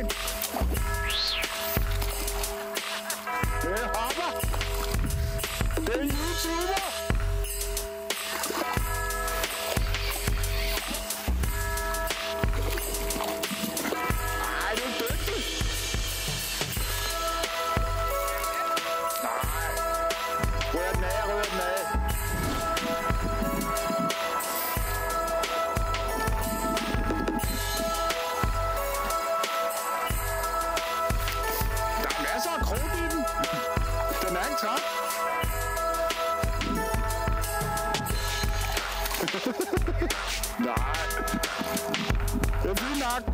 hein? Não tem. top? Not. If you knock,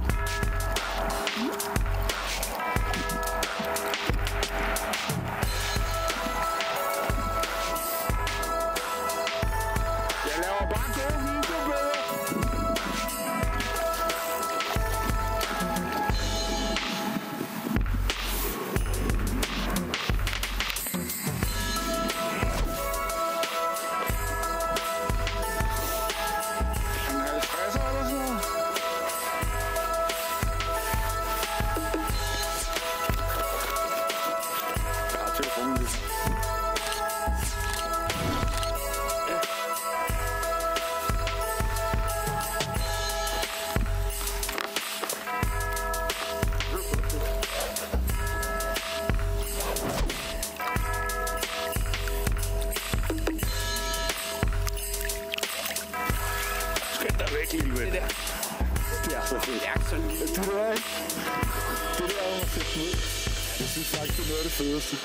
væk, lille ven. Det der. Er så fedt. Det er sådan. Det der, ikke? Det der er ud. Jeg synes faktisk, det er noget af det fedeste.